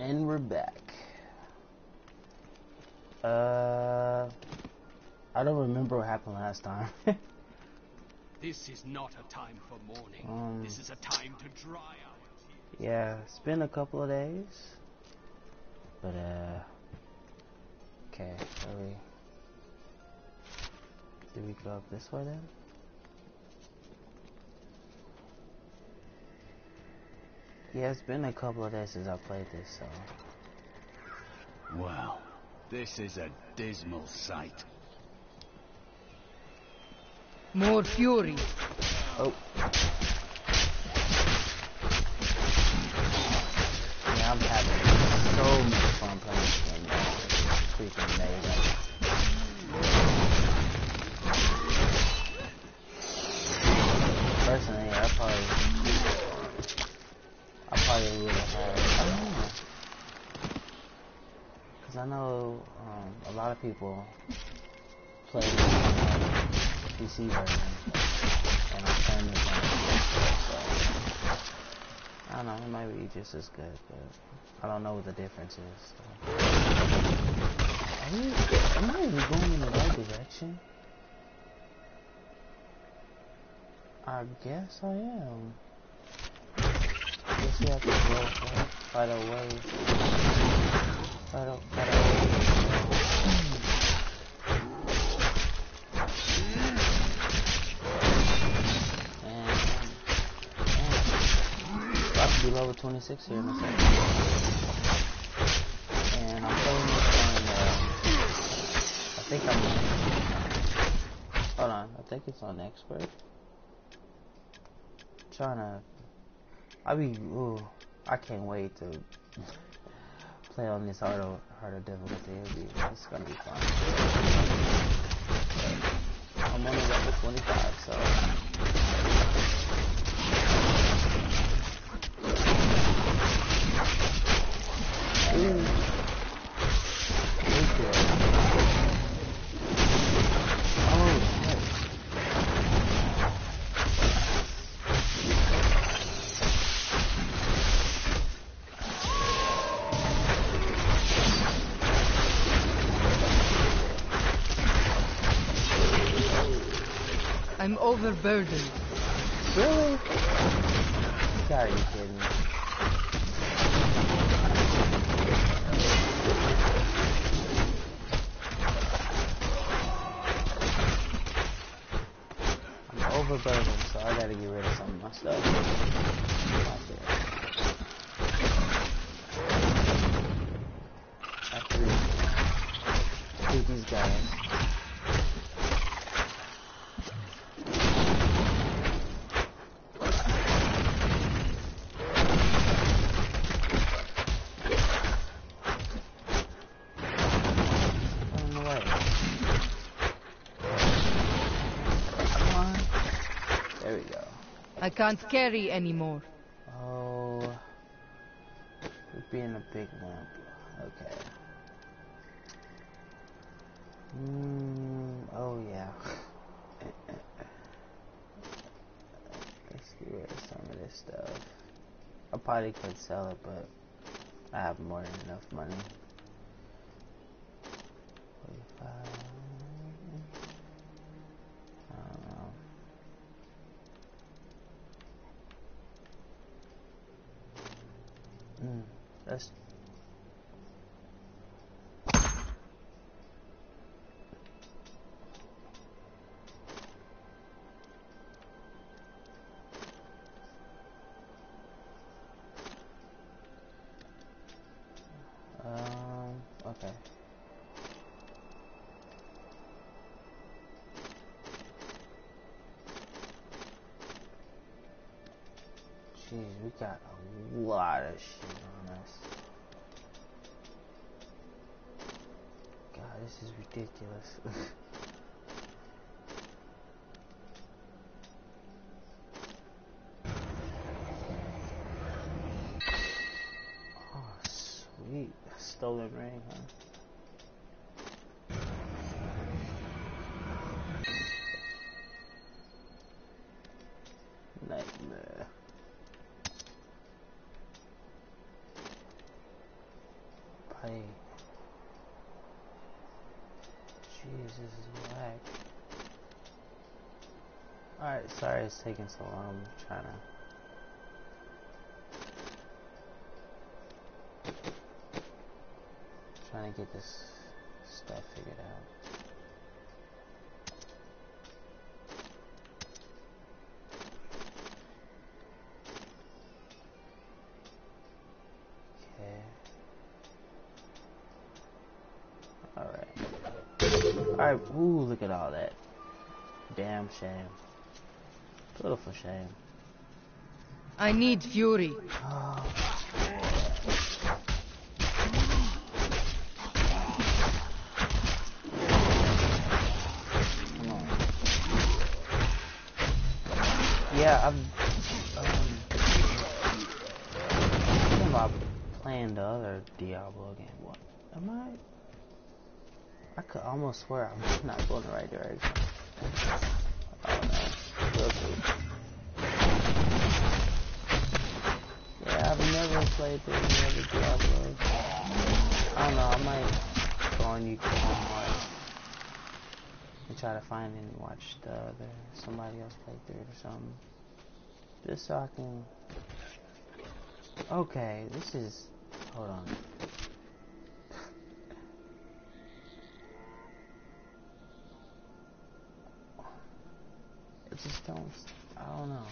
And we're back. Uh, I don't remember what happened last time. this is not a time for mourning. Um, this is a time to dry tears. yeah, it's been a couple of days. But, uh, okay, are we, do we go up this way then? Yeah, it's been a couple of days since I played this, so. Wow, this is a dismal sight. More fury. Oh. People play the um, PC version, and I'm playing so, I don't know, it might be just as good, but I don't know what the difference is. So. Are you, am I even going in the right direction? I guess I am. I guess you have to go. Level 26 here in a second. And I'm playing this on, uh, I think I'm, hold on, I think it's on expert. Trying to, I be, ooh, I can't wait to play on this harder, harder difficulty. It's gonna be fun. But I'm only level 25, so. Overburdened. Really? You kidding me. I'm overburdened, so I gotta get rid of some of my stuff. These guys. Run away. Come on. There we go. I can't carry anymore. Oh, being a big lamp. Okay. Mm, oh yeah. Let's get rid of some of this stuff. I probably could sell it, but I have more than enough money. Stolen ring, huh? Nightmare. play. Jesus is whack. Alright, sorry it's taking so long. I'm trying to. To get this stuff figured out. Okay. Alright. Alright, ooh, look at all that. Damn shame. Beautiful shame. I need fury. Oh. Almost swear I'm not going the right direction. Oh no. Yeah, I've never played any other Diablos. I don't know, I might go on YouTube and watch and try to find and watch the other somebody else play through or something. Just so I can Okay, this is hold on. I don't know.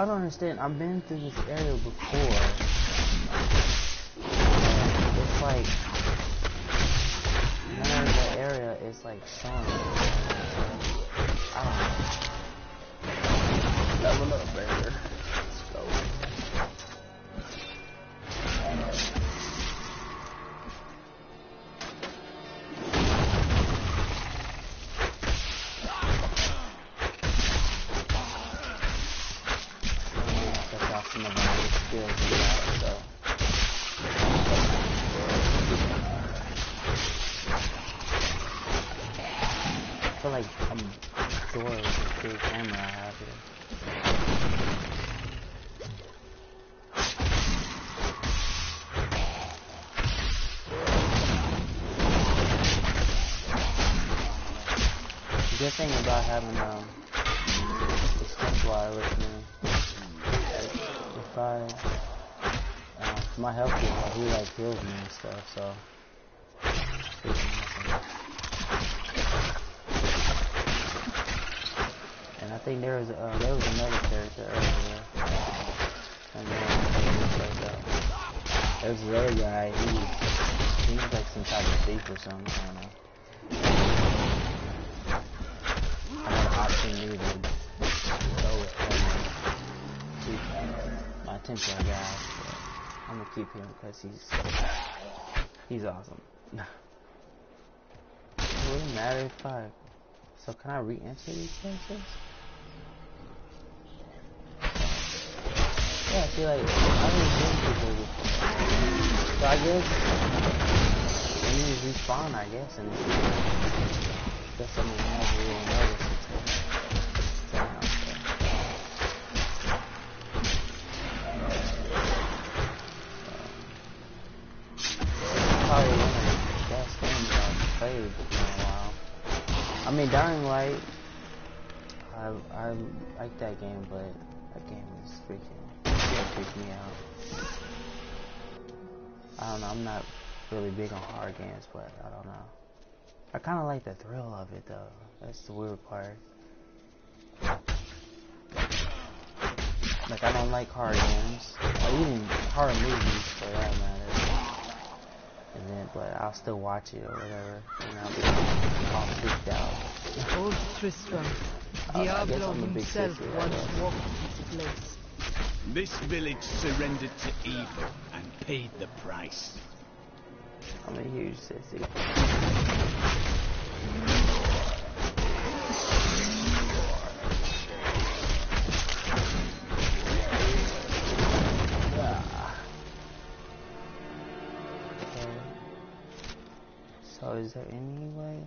I don't understand. I've been through this area before. And it's like none of the area is like showing. I don't know. Level up, baby. Cool camera I have here. Good thing about having um, this stuff while listening, if I, uh, my health is he like heals me and stuff, so. And I think there was uh, there was another character earlier. And then there was the other guy. He was, he was like some type of thief or something. I don't know. I had an option to go with him keep my Templar guy. But I'm gonna keep him because he's he's awesome. it wouldn't matter if I. So can I re-enter these places? Yeah, I feel like I been people before. So I guess I need to respawn, I guess, and I mean I really noticed. Probably one of the best games I've played in a while. I mean, Dying Light, I I like that game, but that game is freaking, it freaks me out. I don't know, I'm not really big on hard games, but I don't know. I kind of like the thrill of it, though. That's the weird part. Like, I don't like hard games, or even hard movies, for that matter. And then, but I'll still watch it or whatever, and I'll be all freaked out. Old Tristram. Oh, Diablo I'm a big himself once walked this place. This village surrendered to evil and paid the price. I'm a huge city. So is there any way?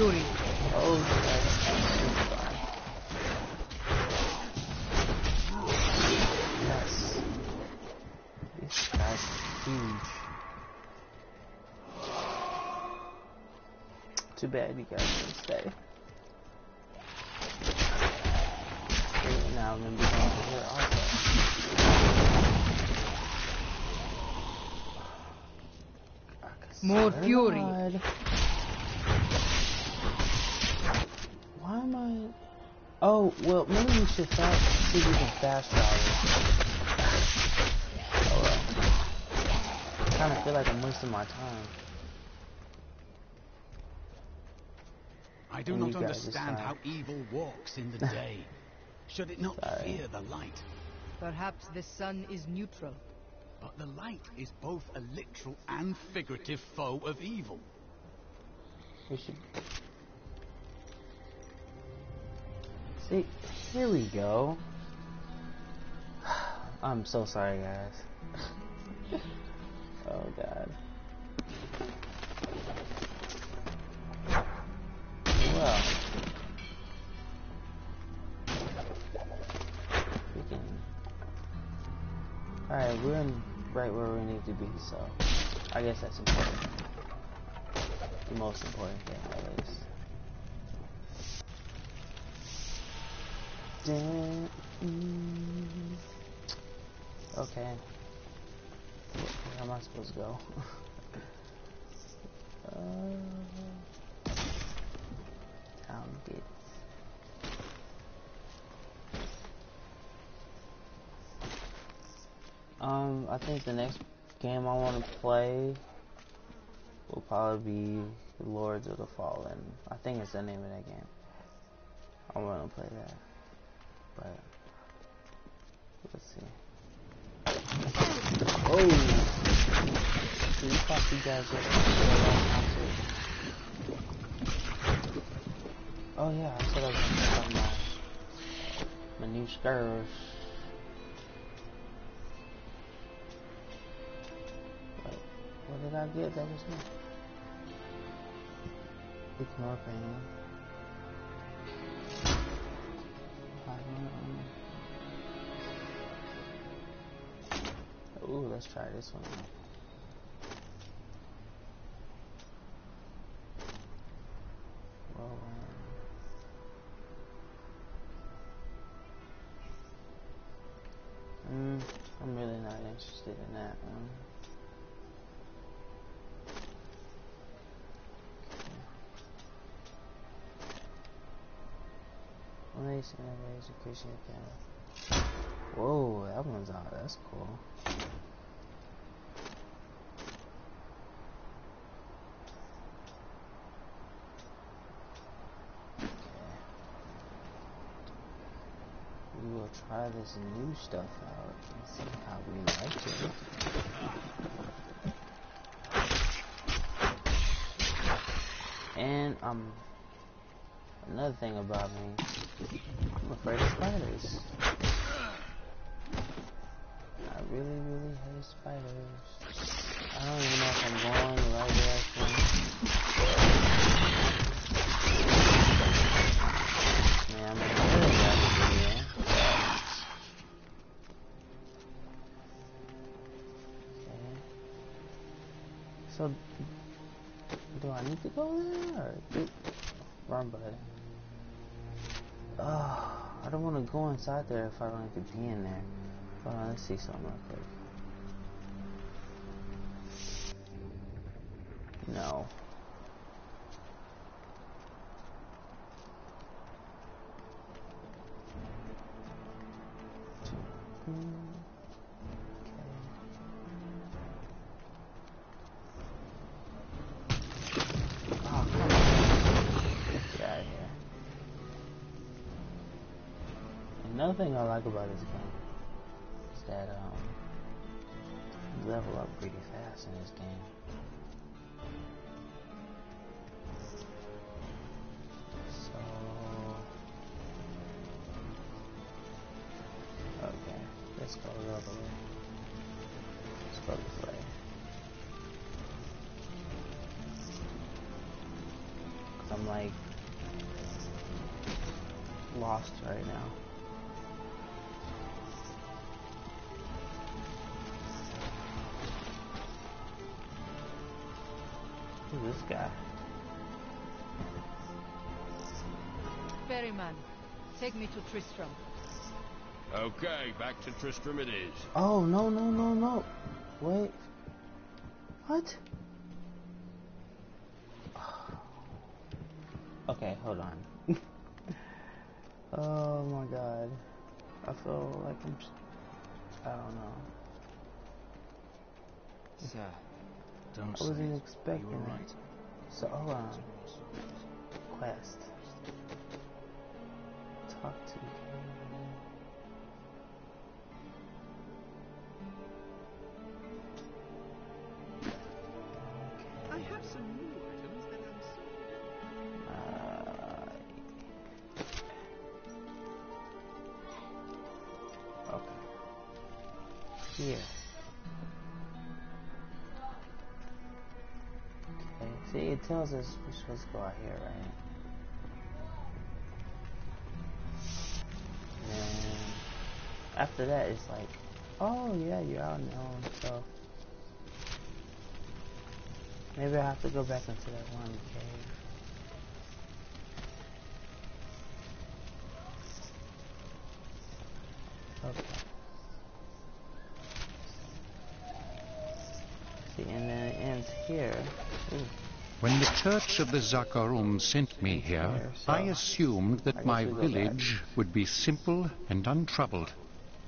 Fury. Oh. Yes. This guy's huge. Too bad you guys didn't stay. Now I'm gonna be going to here also. More fury. Oh God. Why am I? Oh well, maybe we should fast see if we can fast travel. Oh well. I kind of feel like I'm wasting my time. I do And not understand how evil walks in the day. Should it not Sorry. fear the light? Perhaps the sun is neutral. But the light is both a literal and figurative foe of evil. We should. See, here we go. I'm so sorry, guys. oh God. Well. We can. Alright, we're in right where we need to be, so I guess that's important. The most important thing, at least. Dun- mm. Okay. Where am I supposed to go? uh, gates. Um, I think the next game I want to play will probably be Lords of the Fallen. I think it's the name of that game. I want to play that. But let's see. Oh, so you guys Oh yeah, I said I was gonna check my my new scarves. What did I get? That was me. Ignore pain. Let's try this one. Well, um, mm, I'm really not interested in that one. Whoa, that one's out. That's cool. Try this new stuff out and see how we like it. And um, another thing about me, I'm afraid of spiders. I really, really hate spiders. I don't even know if I'm going the right direction. Man, I'm in the So, do I need to go there or? Oh, I don't want to go inside there if I don't need to be in there. Hold on, let's see something real quick. No. Like about this game is that um, level up pretty fast in this game. So okay, let's go. Let's go. I'm like lost right now. Ferryman, take me to Tristram. Okay, back to Tristram it is. Oh, no, no, no, no. Wait. What? Okay, hold on. oh my god. I feel like I'm. I don't know. Sir, don't I say wasn't expecting You it. right. So, hold on. Quest. To. I have some new items that I'm. Uh, okay. Here. Okay, see, it tells us we're supposed to go out here, right? After that, it's like, oh yeah, you're out on your own, so. Maybe I have to go back into that one cave. Okay. See, and then it ends here. Ooh. When the Church of the Zakarum sent me here, I assumed I that my back. village would be simple and untroubled.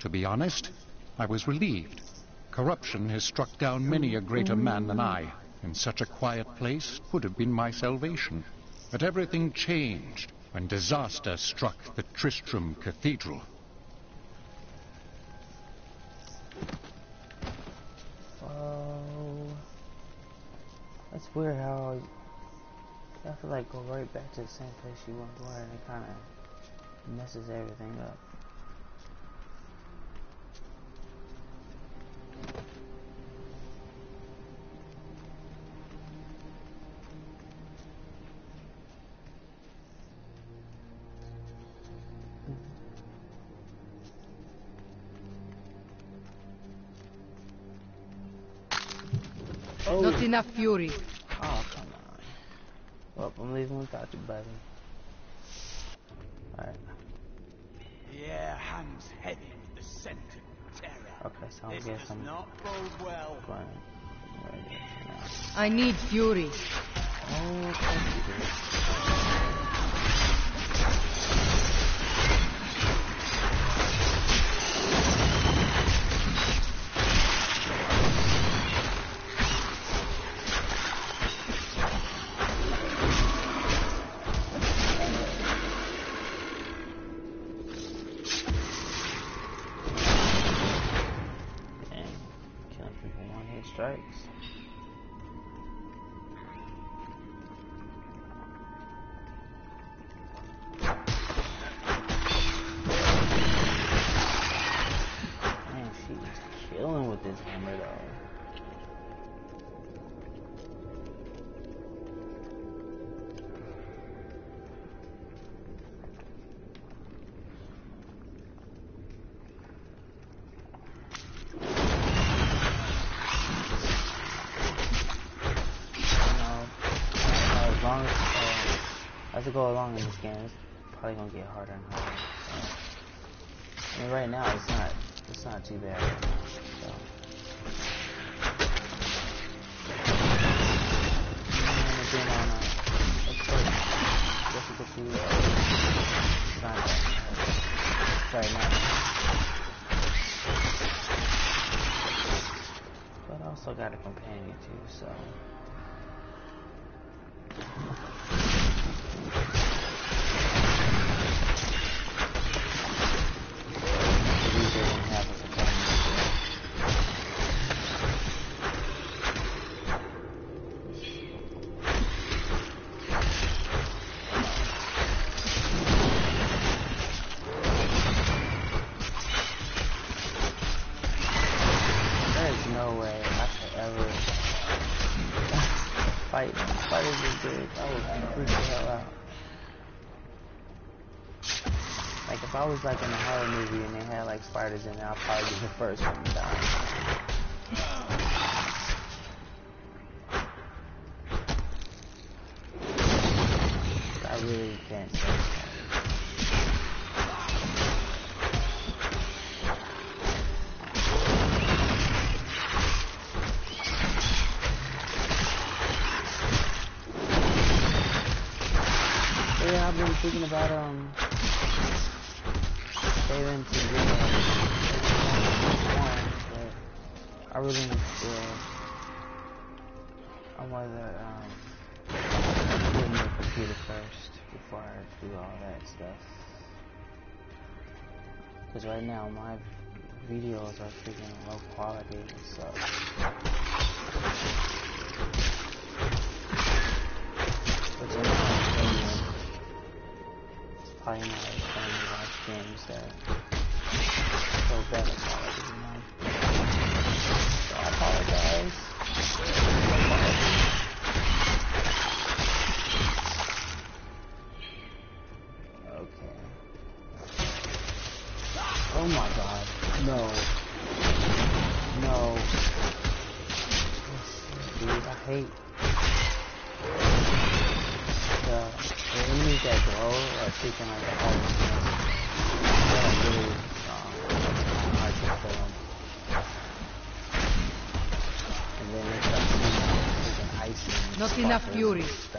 To be honest, I was relieved. Corruption has struck down many a greater man than I, and such a quiet place would have been my salvation. But everything changed when disaster struck the Tristram Cathedral. Oh, that's weird how have to like go right back to the same place you went were, and it kind of messes everything up. Enough fury. Oh, come on. Well, I'm leaving without you, buddy. Alright. The air hangs heavy with the scent of terror. Okay, so I This guess does I'm not bode well. going right. I need fury. Oh, along in this game, it's probably gonna get harder and harder. So. Mean, right now it's not, it's not too bad. So. And uh, uh, uh, sorry. But I also got a companion too, so. Hell out. Like if I was like in a horror movie and they had like spiders in it, I'd probably be the first one probably not as fun to watch games that go better quality. So I apologize. Like the hardest They're really um, hard to kill. And then it's like freaking icy. and Not enough sparkles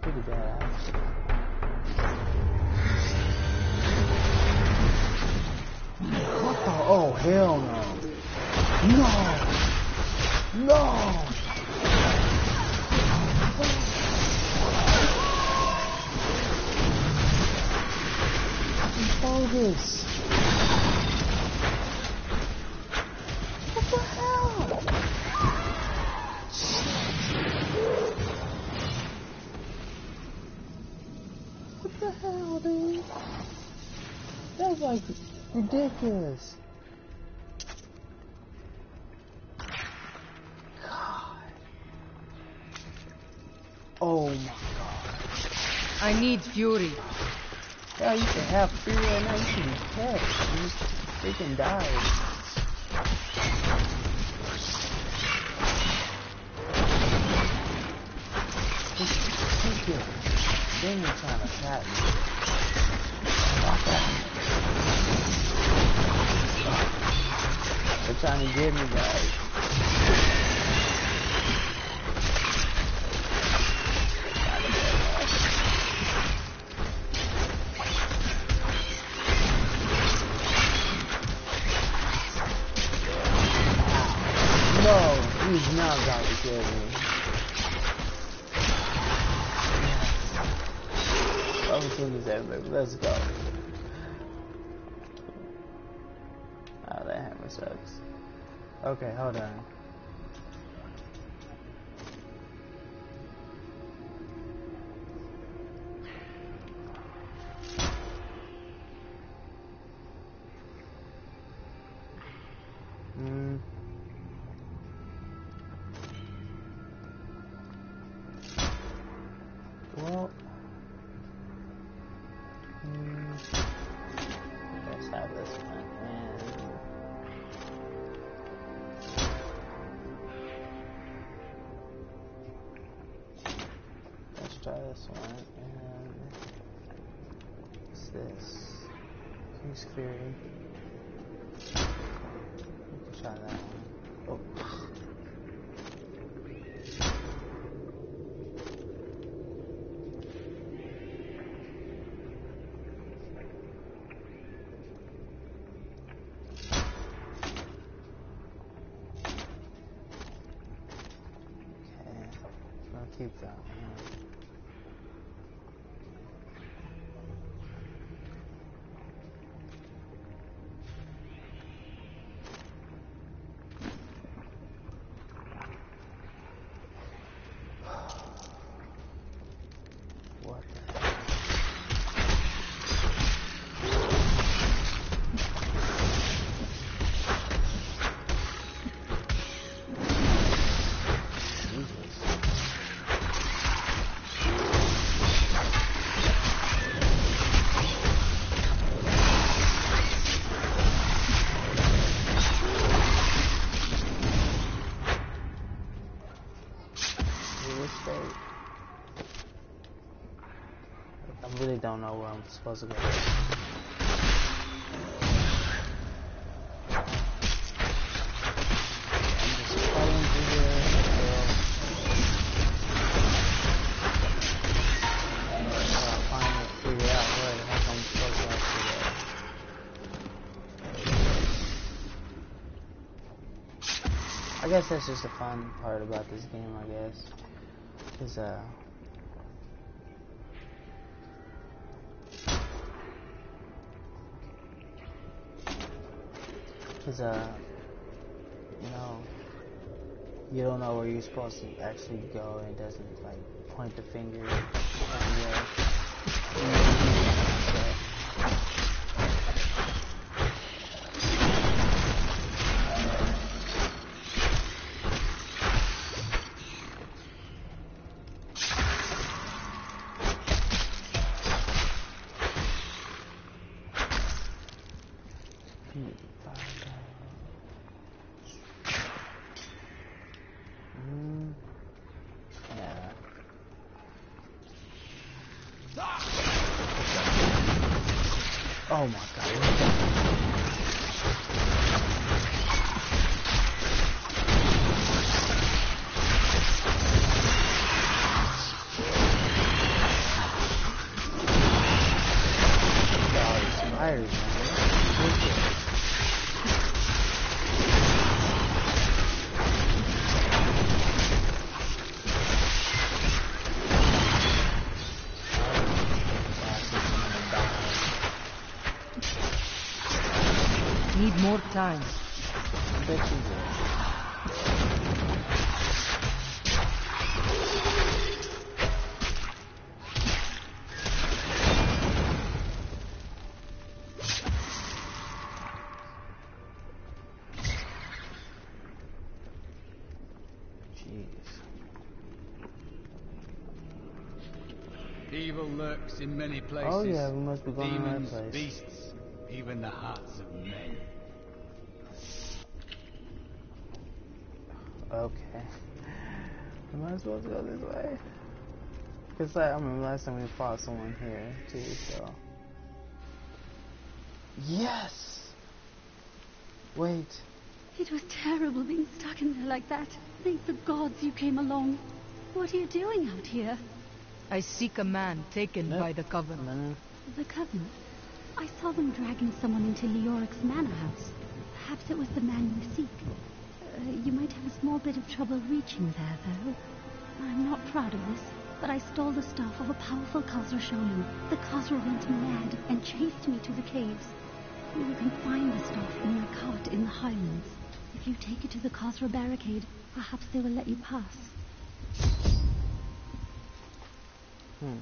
pretty bad. What the? Oh, hell no. No! No! Bogus. What the hell? What the hell, dude? That's like ridiculous. God. Oh my god. I need fury. Yeah, you can have right now. You should be pissed. You just freaking died. Just take it. Then you're trying to attack me. Stop that. They're trying to get me, guys. No, he's not about to kill me. Level 27, baby. Let's go. That hammer sucks. Okay, hold on. Go. I guess that's just the fun part about this game, I guess. Is uh Cause uh, you know, you don't know where you're supposed to actually go, and it doesn't like point the finger everywhere. Oh my god. Need more time. I bet you do. Jeez. Evil lurks in many places. Oh yeah, we must be going to the Demons, place. beasts, even the hearts of supposed to go this way? Cause like, I remember last time we fought someone here too, so. Yes! Wait. It was terrible being stuck in there like that. Thank the gods you came along. What are you doing out here? I seek a man taken Yep. by the Coven. No, The Coven. I saw them dragging someone into Leoric's manor house. Perhaps it was the man you seek. Uh, you might have a small bit of trouble reaching there, though. I'm not proud of this, but I stole the stuff of a powerful Khazra shaman. The Khazra went mad and chased me to the caves. You can find the stuff in your cart in the Highlands. If you take it to the Khazra barricade, perhaps they will let you pass. Hmm.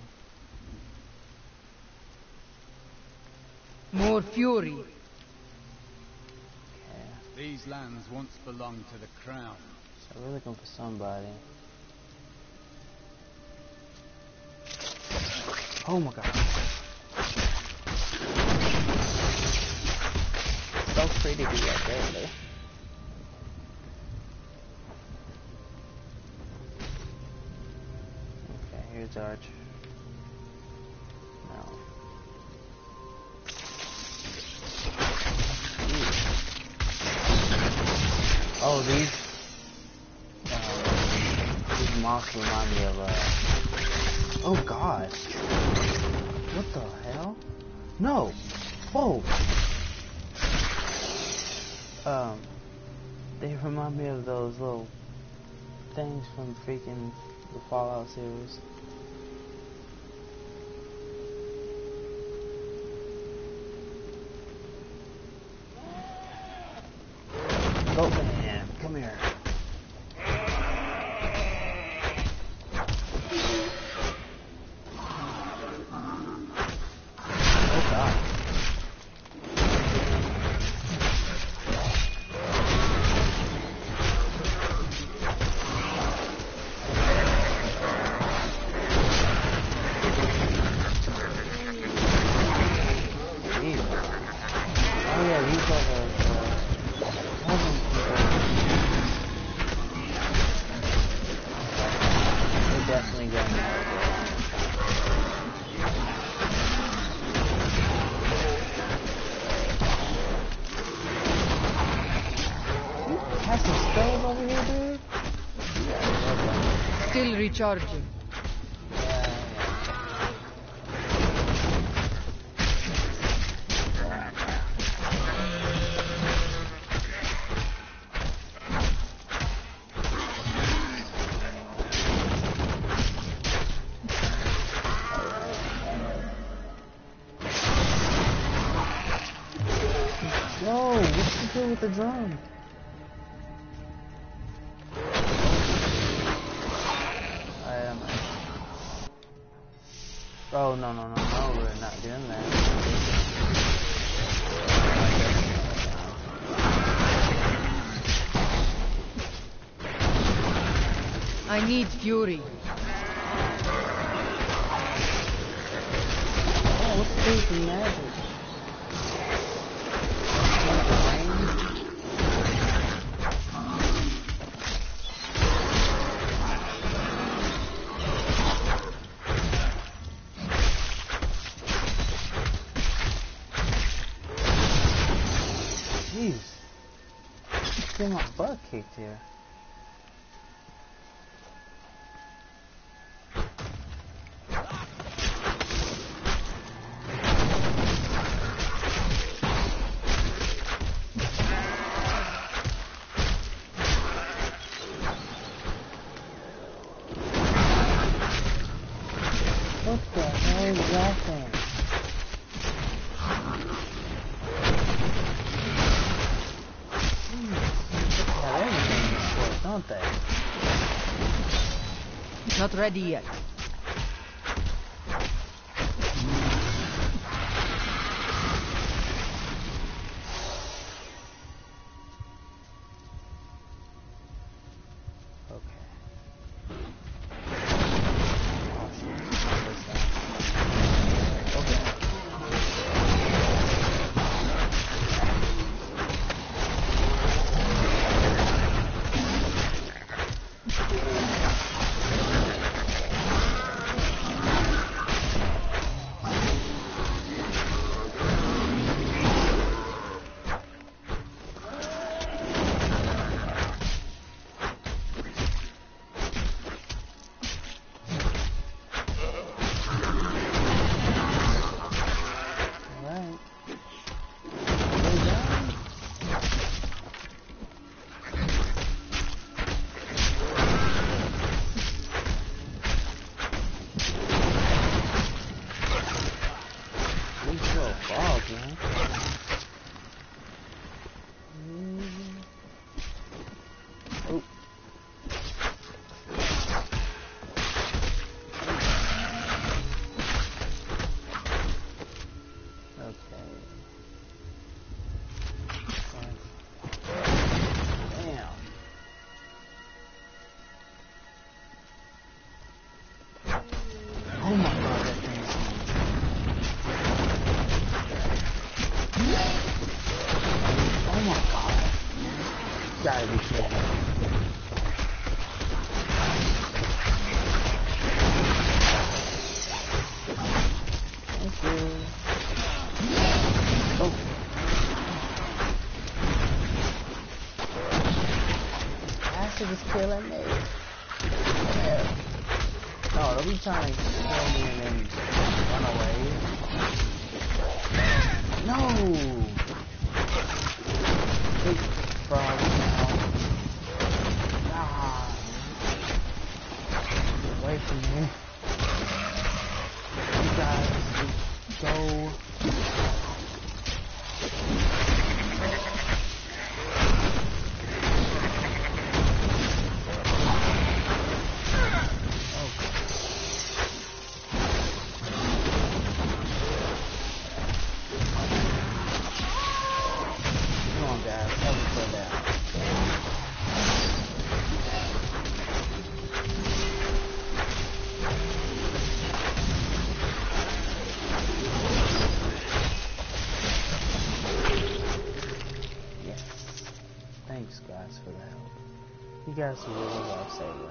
More fury. These lands once belonged to the crown. So we're looking for somebody. Oh my god. So pretty to be out there, though. Okay, here's Arch. No. Ooh. Oh, these... Uh, these moss remind me of, uh... Oh god. What the hell? No! Whoa! Um, they remind me of those little things from freaking the Fallout series. çağıracağım. Oh, no, no, no, no, we're not doing that. I need fury. Oh, what's this magic? cake ready yet. Bastard is killing me. No, don't be trying to kill me and then run away. No! Big frog now. Ah. Get away from me. You guys, go. Are really a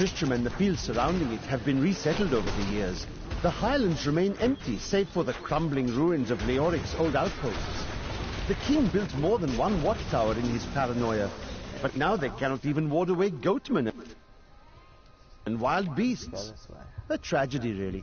Tristram and the fields surrounding it have been resettled over the years, the highlands remain empty save for the crumbling ruins of Leoric's old outposts. The king built more than one watchtower in his paranoia, but now they cannot even ward away goatmen and wild beasts. A tragedy, really.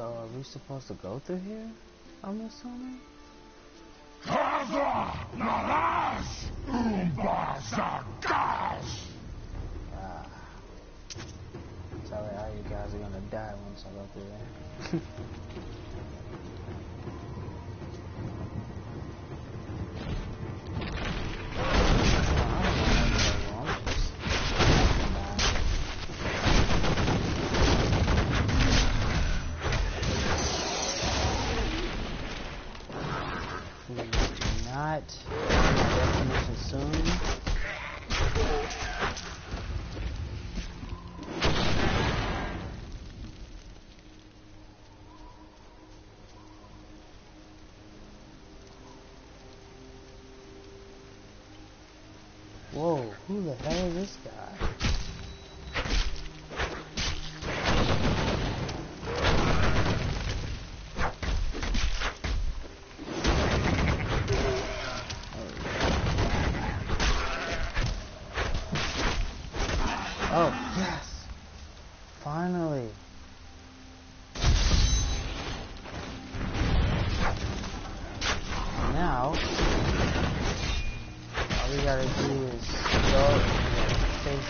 So are we supposed to go through here? I'm assuming? Kaza! Nalas, Umba Zagas! Ah. Tell me how you guys are gonna die once I go through there. you gotta do is go and uh, think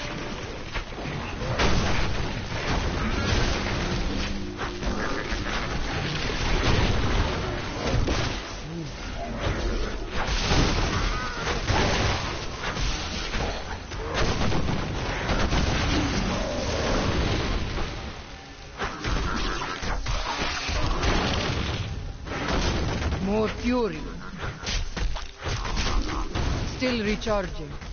recharging.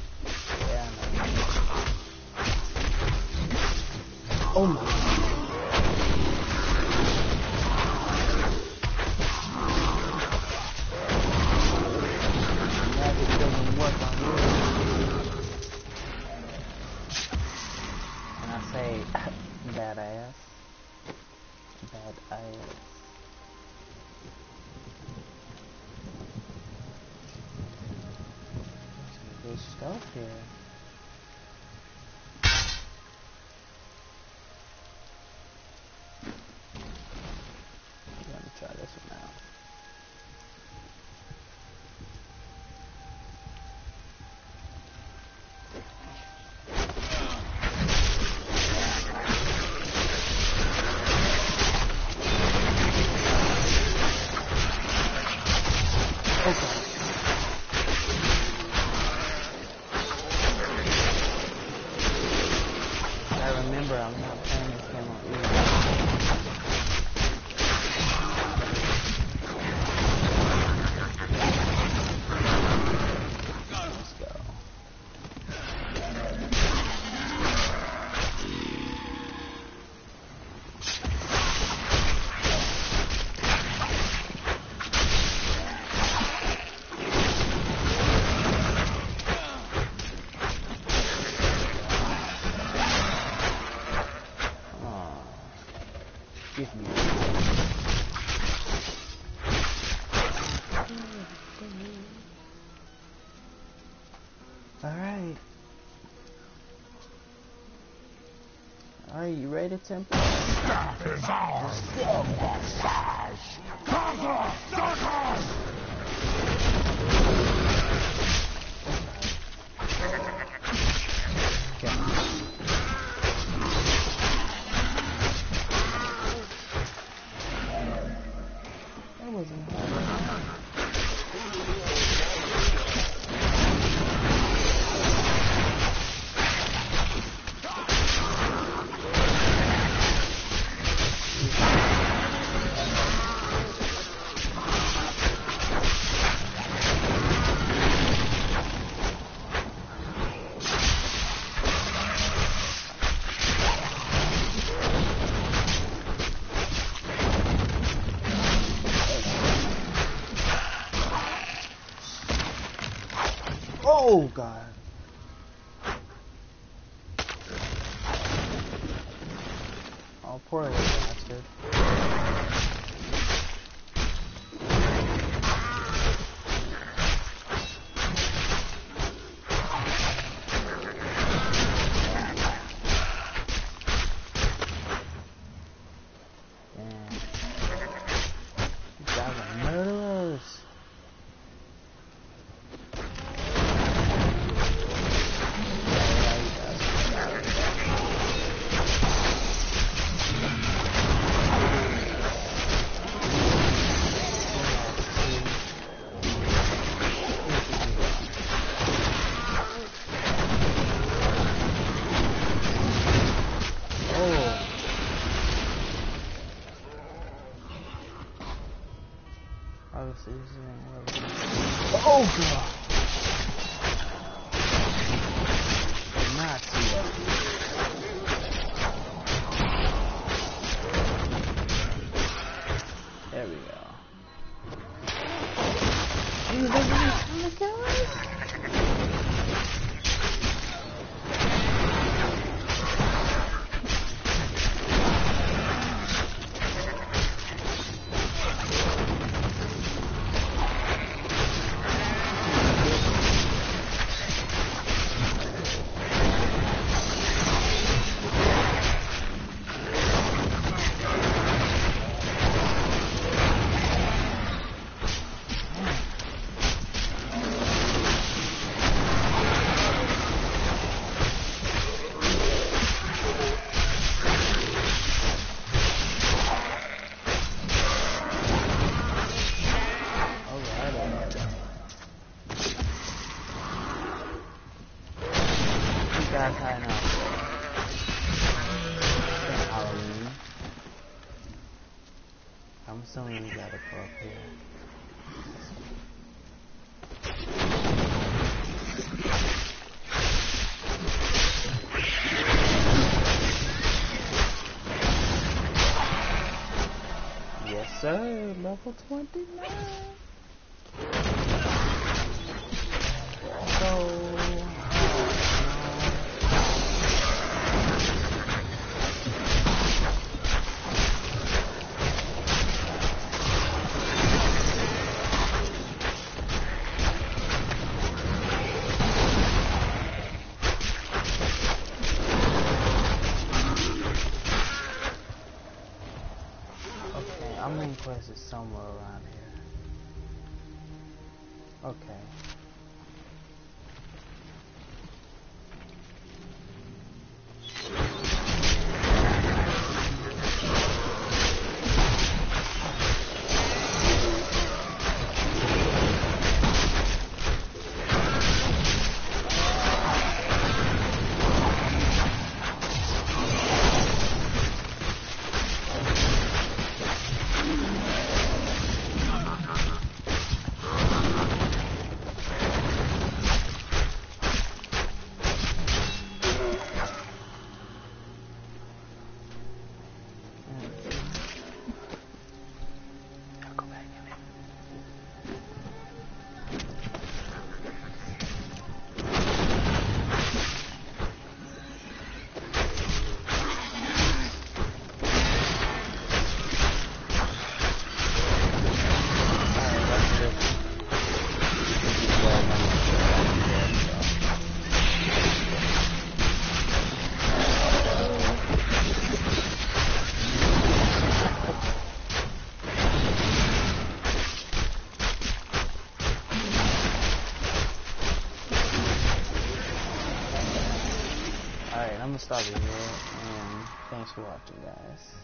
remember I'm not playing this game on easy. temple. Staff is ours, God. level 29. place is somewhere around here. Okay. started it, and thanks for watching, guys.